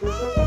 Música